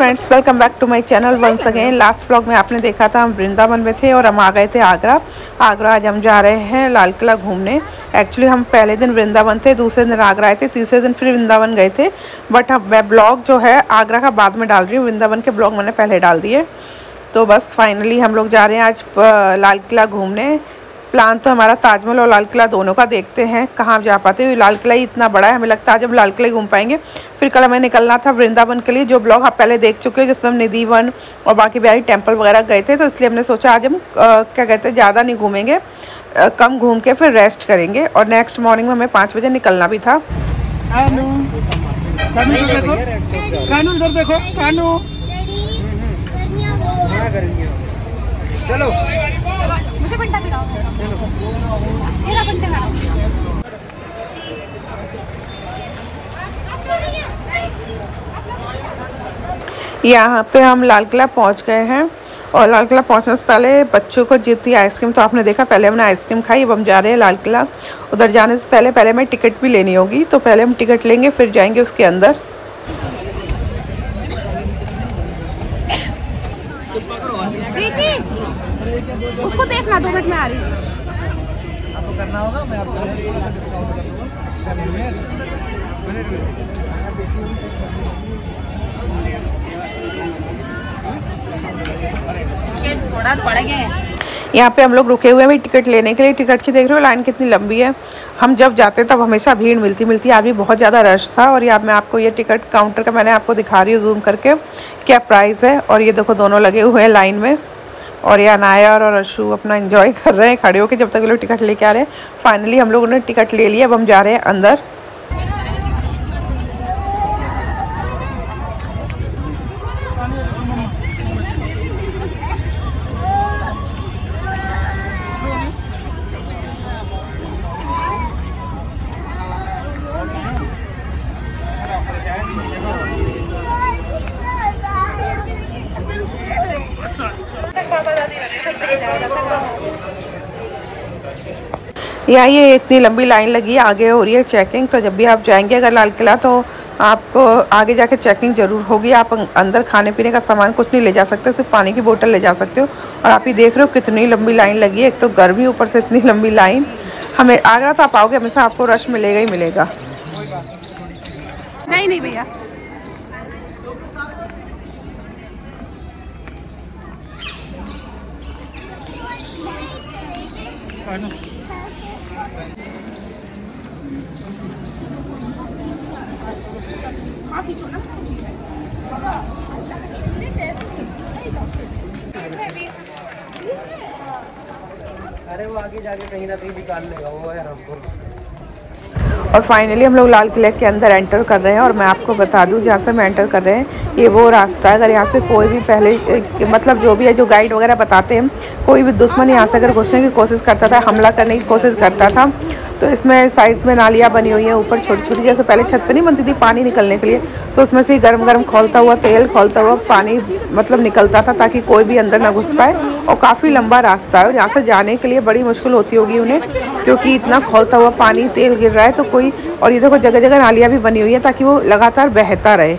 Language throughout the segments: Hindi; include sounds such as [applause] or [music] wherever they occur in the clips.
Friends welcome back to my channel once again last blog में आपने देखा था, हम वृंदावन में थे और हम आ गए थे आगरा। आगरा आज हम जा रहे हैं लाल किला घूमने। एक्चुअली हम पहले दिन वृंदावन थे, दूसरे दिन आगरा आए थे, तीसरे दिन फिर वृंदावन गए थे। बट अब मैं ब्लॉग जो है, आगरा का बाद में डाल रही हूँ। वृंदावन के ब्लॉग मैंने पहले डाल दिए। तो बस फाइनली हम लोग जा रहे हैं आज लाल किला घूमने। प्लान तो हमारा ताजमहल और लाल किला दोनों का देखते हैं। कहाँ जा पाते हैं? लाल किला ही इतना बड़ा है हमें लगता है जब लाल किला घूम पाएँगे। फिर कल हमें निकलना था वृंदावन के लिए जो ब्लॉग आप पहले देख चुके हैं जिसमें हम निधि वन और बाकी बिहारी टेंपल वगैरह गए थे तो इसलिए हमने सोचा आज हम क्या कहते हैं ज़्यादा नहीं घूमेंगे कम घूम के फिर रेस्ट करेंगे। और नेक्स्ट मॉर्निंग में हमें पाँच बजे निकलना भी था। चलो। यहाँ पे हम लाल किला पहुँच गए हैं और लाल किला पहुँचने से पहले बच्चों को जीती आइसक्रीम तो आपने देखा, पहले हमने आइसक्रीम खाई, अब हम जा रहे हैं लाल किला उधर जाने से पहले पहले हमें टिकट भी लेनी होगी तो पहले हम टिकट लेंगे, फिर जाएँगे उसके अंदर। उसको देखना, दो मिनट में आ रही करना होगा मैं आपको थोड़ा सा डिस्काउंट कर दूँगा। यहाँ पे हम लोग रुके हुए हैं टिकट लेने के लिए। टिकट की देख रहे हो लाइन कितनी लंबी है। हम जब जाते तब हमेशा भीड़ मिलती मिलती आज भी बहुत ज़्यादा रश था और यहाँ मैं आपको ये टिकट काउंटर का मैंने आपको दिखा रही हूँ जूम करके क्या प्राइस है। और ये देखो दोनों लगे हुए हैं लाइन में। और यहाँ नायर और अशु अपना इन्जॉय कर रहे हैं, खड़े होकर जब तक ये लोग टिकट लेके आ रहे हैं। फाइनली हम लोगों ने टिकट ले लिया अब हम जा रहे हैं अंदर। यहाँ ये इतनी लंबी लाइन लगी है आगे हो रही है चेकिंग तो जब भी आप जाएँगे अगर लाल किला तो आपको आगे जाके चेकिंग ज़रूर होगी। आप अंदर खाने पीने का सामान कुछ नहीं ले जा सकते सिर्फ़ पानी की बोतल ले जा सकते हो। और आप ही देख रहे हो कितनी लंबी लाइन लगी है। एक तो गर्मी ऊपर से इतनी लंबी लाइन। हमें आगरा तो आप आओगे हमेशा आपको रश मिलेगा ही मिलेगा। नहीं नहीं भैया। अरे वो आगे जाके कहीं ना कहीं निकाल लेगा वो है हमको और फाइनली हम लोग लाल किले के अंदर एंटर कर रहे हैं और मैं आपको बता दूँ, जहाँ से हम एंटर कर रहे हैं, ये वो रास्ता है। अगर यहाँ से कोई भी पहले मतलब जो भी है, जो गाइड वगैरह बताते हैं, कोई भी दुश्मन यहाँ से अगर घुसने की कोशिश करता था, हमला करने की कोशिश करता था तो इसमें साइड में नालियाँ बनी हुई हैं, ऊपर छोटी छोटी जैसे पहले छत पर नहीं बनती थी पानी निकलने के लिए तो उसमें से गर्म गर्म खोलता हुआ, तेल खोलता हुआ पानी मतलब निकलता था, ताकि कोई भी अंदर ना घुस पाए, और काफ़ी लंबा रास्ता है, और यहाँ से जाने के लिए बड़ी मुश्किल होती होगी उन्हें, क्योंकि इतना खोलता हुआ पानी, तेल गिर रहा है तो कोई, और ये देखो जगह जगह नालियाँ भी बनी हुई है, ताकि वो लगातार बहता रहे।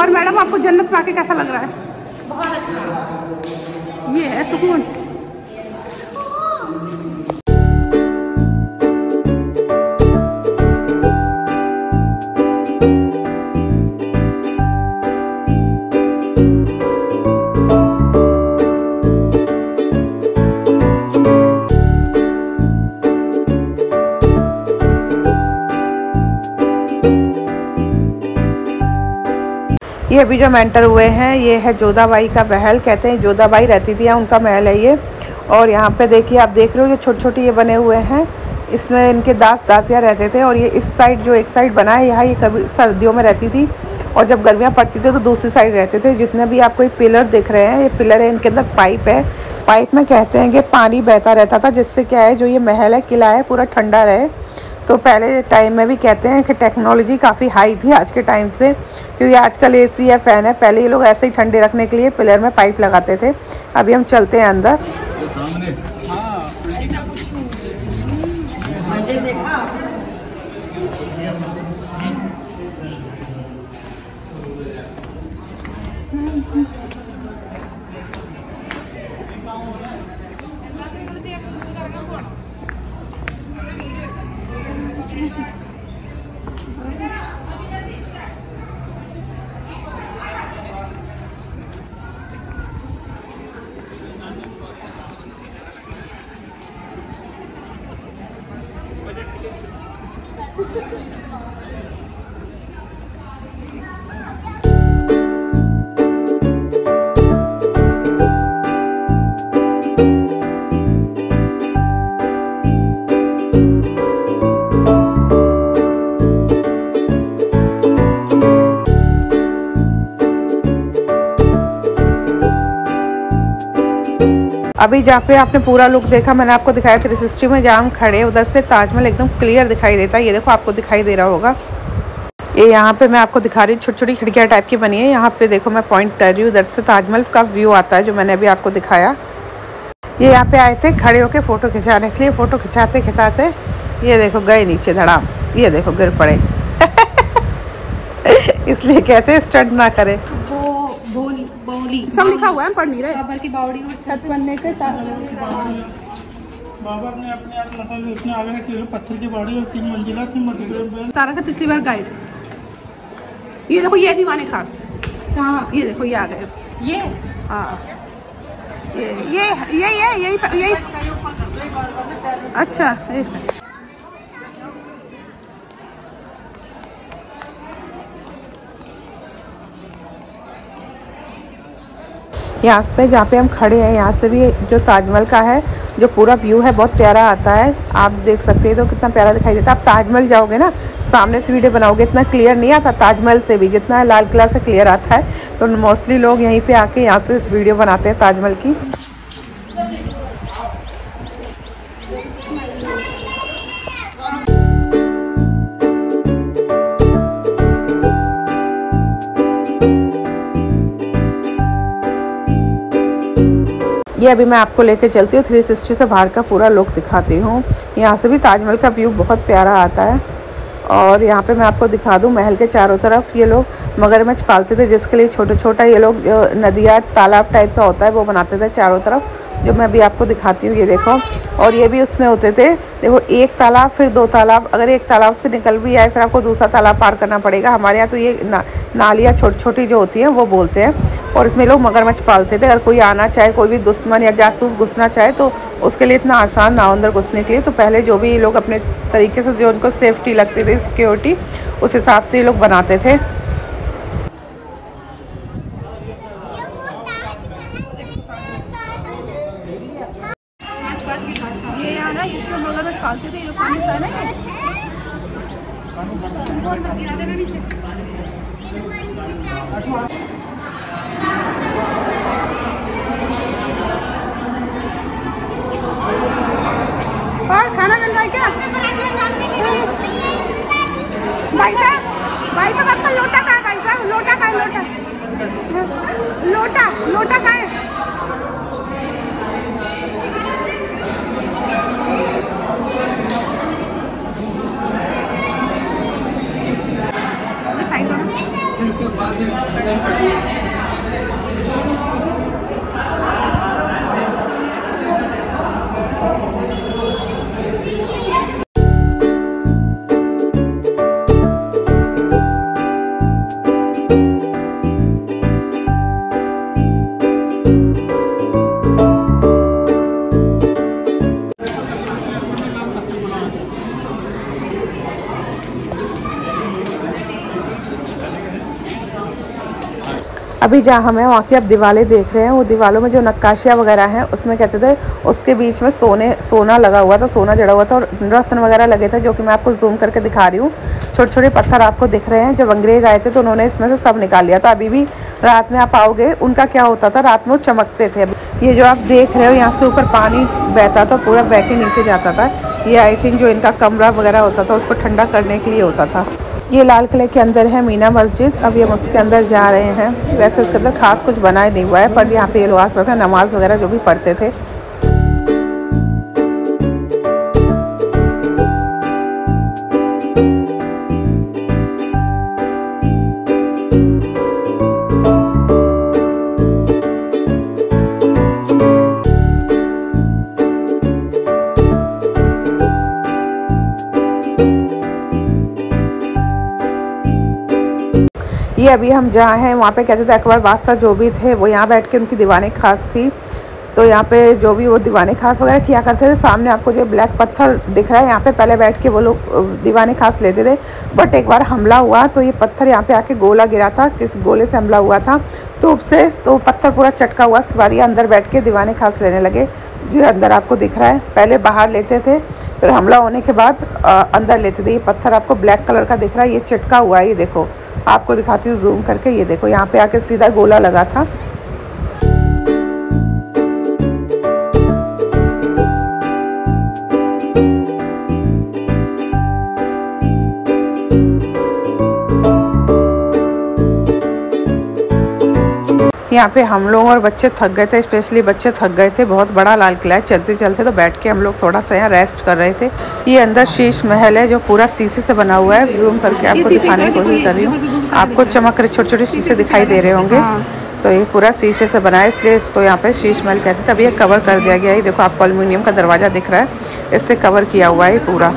और मैडम आपको जन्नत पाके कैसा लग रहा है? बहुत अच्छा। ये है सुकून। अभी जो हम एंटर हुए हैं, ये है जोधाबाई का महल, कहते हैं जोधाबाई रहती थी उनका महल है ये। और यहाँ पे देखिए, आप देख रहे हो जो छोटे छोटे ये बने हुए हैं। इसमें इनके दास दासियाँ रहते थे और ये इस साइड जो एक साइड बना है, यहाँ ये कभी सर्दियों में रहती थी। और जब गर्मियाँ पड़ती थी तो दूसरी साइड रहते थे। जितने भी आपको ये पिलर दिख रहे हैं, ये पिलर है, इनके अंदर पाइप है। पाइप में कहते हैं कि पानी बहता रहता था, जिससे क्या है, जो ये महल है, किला है, पूरा ठंडा रहे। तो पहले टाइम में भी कहते हैं कि टेक्नोलॉजी काफ़ी हाई थी आज के टाइम से क्योंकि आजकल एसी या फ़ैन है। पहले ये लोग ऐसे ही ठंडे रखने के लिए पिलर में पाइप लगाते थे। अभी हम चलते हैं अंदर। अभी जहाँ पे आपने पूरा लुक देखा, मैंने आपको दिखाया थ्री सिक्सटी में जहाँ हम खड़े उधर से ताजमहल एकदम क्लियर दिखाई देता है। ये देखो, आपको दिखाई दे रहा होगा। ये यहाँ पे मैं आपको दिखा रही हूँ छोटी छोटी खिड़कियाँ टाइप की बनी है। यहाँ पे देखो, मैं पॉइंट कर रही हूँ, उधर से ताजमहल का व्यू आता है, जो मैंने अभी आपको दिखाया। ये यहाँ पे आए थे खड़े होके फ़ोटो खिंचाने के लिए। फ़ोटो खिंचाते खिंचाते ये देखो, गए नीचे धड़ाम। ये देखो, गिर पड़े। [laughs] इसलिए कहते स्टंट ना करें। बोली सब लिखा हुआ है पढ़ नहीं रहे। बाबर की बावड़ी और छत। बनने के बाबर ने अपने आप मतलब उसने आगरा की पत्थर की बाड़ी और तीन मंजिला थी मध्य प्रदेश में तारा था पिछली बार गाइड ये देखो ये दीवाने खास। कहाँ? ये देखो ये आ गए। ये? हाँ। ये ये ये ये यही यही अच्छा यहाँ पे जहाँ पे हम खड़े हैं, यहाँ से भी जो ताजमहल का है, जो पूरा व्यू है, बहुत प्यारा आता है। आप देख सकते हैं तो कितना प्यारा दिखाई देता है। आप ताजमहल जाओगे ना, सामने से वीडियो बनाओगे, इतना क्लियर नहीं आता ताजमहल से भी, जितना लाल किला से क्लियर आता है। तो मोस्टली लोग यहीं पर आके यहाँ से वीडियो बनाते हैं ताजमहल की। ये अभी मैं आपको लेके चलती हूँ थ्री सिक्सटी से बाहर का पूरा लुक दिखाती हूँ। यहाँ से भी ताजमहल का व्यू बहुत प्यारा आता है। और यहाँ पे मैं आपको दिखा दूँ महल के चारों तरफ़ ये लोग मगरमच्छ पालते थे जिसके लिए छोटा छोटा ये लोग नदियाँ, तालाब टाइप का होता है, वो बनाते थे चारों तरफ़। जो मैं अभी आपको दिखाती हूँ, ये देखो। और ये भी उसमें होते थे। देखो एक तालाब फिर दो तालाब। अगर एक तालाब से निकल भी आए फिर आपको दूसरा तालाब पार करना पड़ेगा। हमारे यहाँ तो ये ना, नालियाँ छोटी छोटी जो होती हैं वो बोलते हैं। और इसमें लोग मगरमच्छ पालते थे। अगर कोई आना चाहे कोई भी दुश्मन या जासूस घुसना चाहे तो उसके लिए इतना आसान ना अंदर घुसने के लिए। तो पहले जो भी लोग अपने तरीके से जो उनको सेफ्टी लगती थी सिक्योरिटी उस हिसाब से ये लोग बनाते थे ये यहाँ ना इसमें मगरमच्छ पालते थे जो पानी सा है ना ये बोल मत गिरा देना नीचे और खाना मिल रहा है क्या भाई साहब भाई साहब, आपका लोटा कहाँ भाई साहब? लोटा कहाँ लोटा? लोटा लोटा कहाँ है? साइड अभी जहाँ हमें वहाँ की अब दिवाले देख रहे हैं, वो दीवारों में जो नक्काशियाँ वगैरह हैं, उसमें कहते थे, उसके बीच में सोने, सोना लगा हुआ था, सोना जड़ा हुआ था और रत्न वगैरह लगे थे, जो कि मैं आपको जूम करके दिखा रही हूँ। छोटे छोटे पत्थर आपको दिख रहे हैं, जब अंग्रेज़ आए थे तो उन्होंने इसमें से सब निकाल लिया था। अभी भी रात में आप आओगे, उनका क्या होता था, रात में वो चमकते थे। ये जो आप देख रहे हो, यहाँ से ऊपर पानी बहता था, पूरा बह के नीचे जाता था। ये आई थिंक जो इनका कमरा वगैरह होता था, उसको ठंडा करने के लिए होता था। ये लाल किले के अंदर है मीना मस्जिद। अभी हम उसके अंदर जा रहे हैं। वैसे इसके अंदर खास कुछ बना ही नहीं हुआ है, पर यहाँ पे ये लोग नमाज़ वगैरह जो भी पढ़ते थे अभी हम जहाँ हैं, वहाँ पे कहते थे अकबर बादशाह जो भी थे, वो यहाँ बैठ के उनकी दीवाने खास थी। तो यहाँ पे जो भी वो दीवाने खास वगैरह किया करते थे, सामने आपको जो ब्लैक पत्थर दिख रहा है, यहाँ पे पहले बैठ के वो लोग दीवाने खास लेते थे। बट एक बार हमला हुआ तो ये पत्थर यहाँ पे आके गोला गिरा था, किस गोले से हमला हुआ था। तो उससे तो पत्थर पूरा चटका हुआ, उसके बाद ये अंदर बैठ के दीवानी खास लेने लगे, जो अंदर आपको दिख रहा है। पहले बाहर लेते थे, फिर हमला होने के बाद अंदर लेते थे। ये पत्थर आपको ब्लैक कलर का दिख रहा है, ये चटका हुआ है, ये देखो। आपको दिखाती हूँ जूम करके। ये देखो यहाँ पे आके सीधा गोला लगा था। यहाँ पे हम लोग और बच्चे थक गए थे स्पेशली बच्चे थक गए थे बहुत बड़ा लाल किला है चलते चलते तो बैठ के हम लोग थोड़ा सा यहाँ रेस्ट कर रहे थे। ये अंदर शीश महल है जो पूरा शीशे से बना हुआ है। जूम करके आपको दिखाने की कोशिश कर रही हूँ। आपको चमक रहे छोटे छोटे शीशे दिखाई दे रहे होंगे। हाँ। तो ये पूरा शीशे से बना है इसलिए इसको यहाँ पे शीश महल कहते हैं। तभी ये कवर कर दिया गया है। देखो आपको अल्मीनियम का दरवाज़ा दिख रहा है। इससे कवर किया हुआ है पूरा।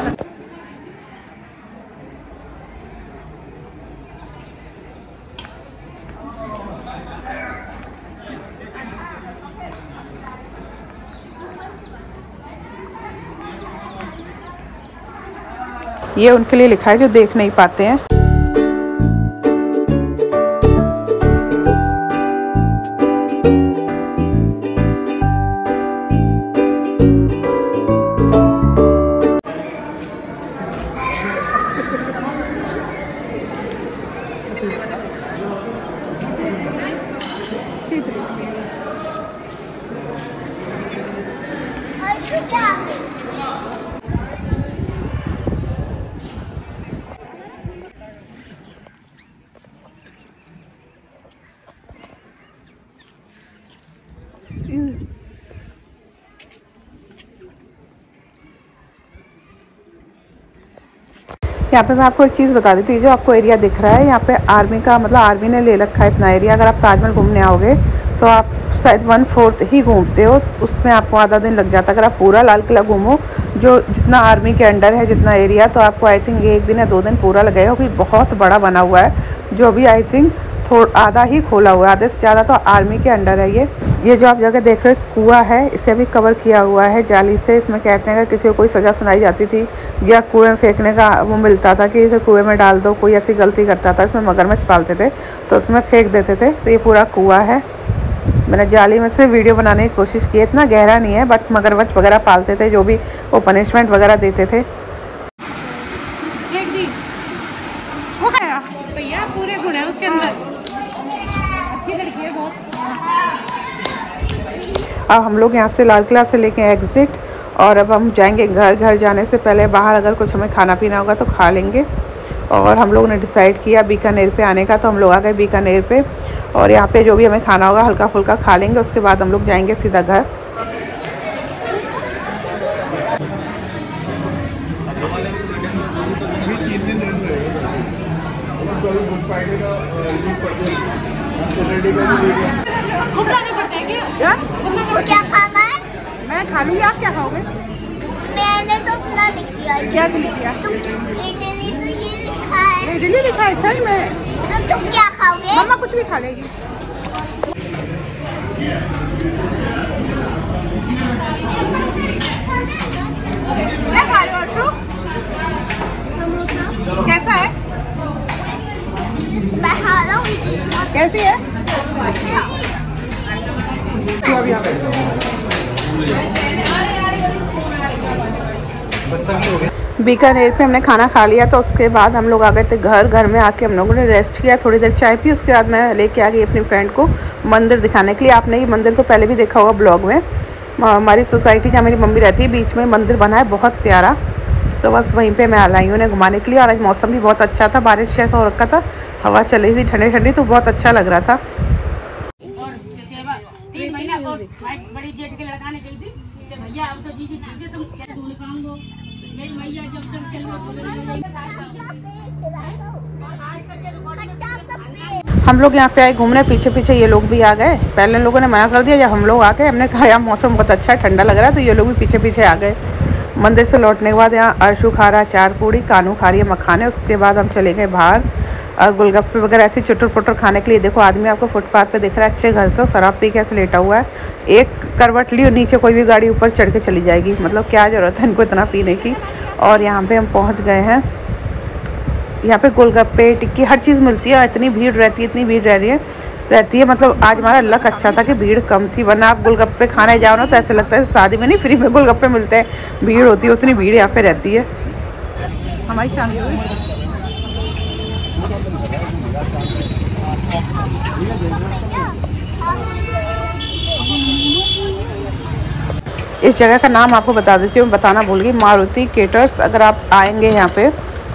ये उनके लिए लिखा है जो देख नहीं पाते हैं। यहाँ पे मैं आपको एक चीज़ बता देती हूँ, जो आपको एरिया दिख रहा है, यहाँ पे आर्मी का मतलब आर्मी ने ले रखा है इतना एरिया अगर आप ताजमहल घूमने आओगे तो आप शायद वन फोर्थ ही घूमते हो, उसमें आपको आधा दिन लग जाता है। अगर आप पूरा लाल किला घूमो, जो जितना आर्मी के अंडर है, जितना एरिया तो आपको आई थिंक एक दिन या दो दिन पूरा लगेगा, क्योंकि बहुत बड़ा बना हुआ है। जो भी आई थिंक थोड़ा आधा ही खोला हुआ है, आधे से ज़्यादा तो आर्मी के अंडर है ये। ये जो आप जगह देख रहे हो कुआ है, इसे अभी कवर किया हुआ है जाली से। इसमें कहते हैं अगर किसी को कोई सज़ा सुनाई जाती थी या कुएँ में फेंकने का वो मिलता था कि इसे कुएँ में डाल दो, कोई ऐसी गलती करता था, इसमें मगरमच्छ पालते थे तो उसमें फेंक देते थे। तो ये पूरा कुआ है। मैंने जाली में से वीडियो बनाने की कोशिश की इतना गहरा नहीं है बट मगरमच्छ वगैरह पालते थे, जो भी वो पनिशमेंट वगैरह देते थे। भैया पूरे गुण है, उसके अंदर। अच्छी लड़की है बहुत। अब हम लोग यहाँ से लाल किला से लेके एग्ज़िट और अब हम जाएँगे घर। घर जाने से पहले बाहर अगर कुछ हमें खाना पीना होगा तो खा लेंगे। और हम लोगों ने डिसाइड किया बीकानेर पे आने का तो हम लोग आ गए बीकानेर पे। और यहाँ पे जो भी हमें खाना होगा हल्का फुल्का खा लेंगे। उसके बाद हम लोग जाएँगे सीधा घर। क्या? खाना है? मैं खा लूँगी आप क्या खाओगे? मैंने तो अपना लिख दिया। क्या लिख दिया? इडली तो ये लिखा है। इडली लिखा है सही में? तो तुम क्या खाओगे? मम्मा कुछ भी खा लेगी। क्या खा रहे हो कैसा है? मैं खा रहा हूँ। कैसी है? बीकानेर पे हमने खाना खा लिया तो उसके बाद हम लोग आ गए थे घर। घर में आके हम लोगों ने रेस्ट किया, थोड़ी देर चाय पी, उसके बाद मैं लेके आ गई अपनी फ्रेंड को मंदिर दिखाने के लिए। आपने ये मंदिर तो पहले भी देखा हुआ ब्लॉग में। हमारी सोसाइटी जहाँ मेरी मम्मी रहती है, बीच में मंदिर बना है, बहुत प्यारा। तो बस वहीं पर मैं आई हूँ घुमाने के लिए। और आज मौसम भी बहुत अच्छा था, बारिश जैसा हो रखा था, हवा चल रही थी ठंडी ठंडी तो बहुत अच्छा लग रहा था। अब तो जी जी ठीक है तुम क्या हम लोग यहाँ पे आए घूमने पीछे पीछे ये लोग भी आ गए। पहले लोगों ने मना कर दिया, जब हम लोग आ गए हमने कहा यहाँ मौसम बहुत अच्छा है, ठंडा लग रहा है तो ये लोग भी पीछे पीछे आ गए। मंदिर से लौटने के बाद यहाँ अर्शु खा रहा चार पूड़ी कानू खा रही है मखाने, उसके बाद हम चले गए बाहर। गोलगप्पे वगैरह ऐसे चुटर पुटर खाने के लिए, देखो, आदमी आपको फुटपाथ पे दिख रहा है, अच्छे घर से शराब पी के ऐसे लेटा हुआ है। एक करवट ली और नीचे कोई भी गाड़ी ऊपर चढ़ के चली जाएगी। मतलब क्या ज़रूरत है इनको इतना पीने की? और यहाँ पे हम पहुँच गए हैं। यहाँ पे गोलगप्पे, टिक्की, हर चीज़ मिलती है इतनी भीड़ रहती है, इतनी भीड़ रह रही है। रहती है मतलब आज हमारा लक अच्छा था कि भीड़ कम थी, वरना आप गोलगप्पे खाने जाओ ना तो ऐसा लगता है शादी में नहीं, फ्री में गोलगप्पे मिलते हैं। भीड़ होती है, उतनी भीड़ यहाँ पे रहती है। हमारी शादी इस जगह का नाम आपको बता देती हूँ बताना भूल गई। मारुति केटर्स अगर आप आएँगे यहाँ पे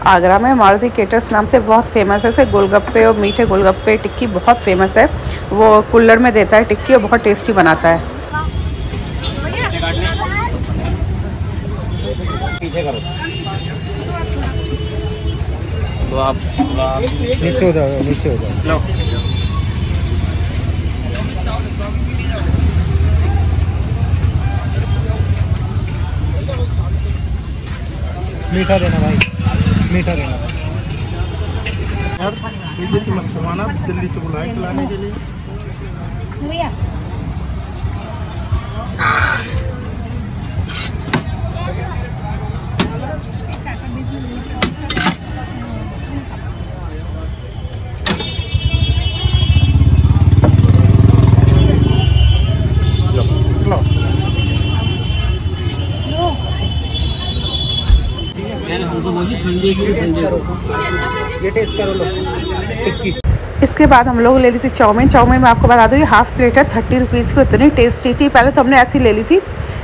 आगरा में मारुति केटर्स नाम से बहुत फ़ेमस है। गोलगप्पे और मीठे गोलगप्पे टिक्की बहुत फ़ेमस है। वो कुल्लर में देता है टिक्की और बहुत टेस्टी बनाता है। तो आप नीचे हो जाओ नीचे हो जाओ। मीठा देना भाई मीठा देना। यार की मत करवाना दिल्ली से बुलाए खिलाने के लिए। इसके बाद हम लोग ले ली थी चाउमीन। चाउमीन में आपको बता दूँ ये हाफ़ प्लेट है थर्टी रुपीज़ की इतनी टेस्टी थी। पहले तो हमने ऐसी ले ली थी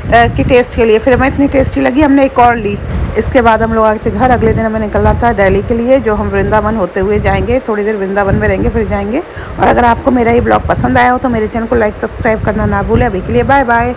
कि टेस्ट के लिए। फिर हमें इतनी टेस्टी लगी हमने एक और ली। इसके बाद हम लोग आए थे घर। अगले दिन हमें निकलना था दिल्ली के लिए जो हम वृंदावन होते हुए जाएँगे। थोड़ी देर वृंदावन में रहेंगे फिर जाएँगे। और अगर आपको मेरा ये ब्लॉग पसंद आया हो तो मेरे चैनल को लाइक सब्सक्राइब करना ना भूलें। अभी के लिए बाय बाय